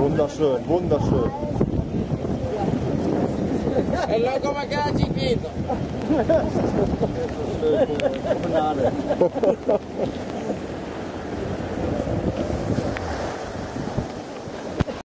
Wunderschön, wunderschön. El loco me queda chiquito.